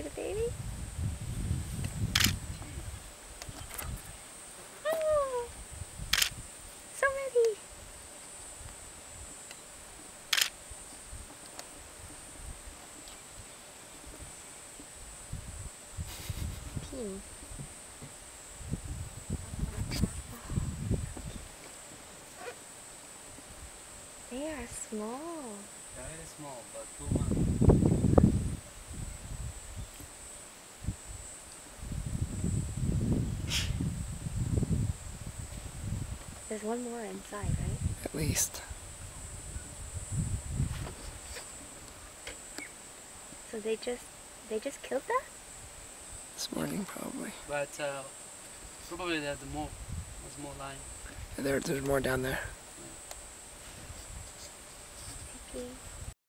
see the baby? Oh, so. Pin. They are small. Very small, but two months. There's one more inside, right? At least. So they just they just killed that? This morning, probably. But uh, probably there's more. There's more line. There, there's more down there. Picky.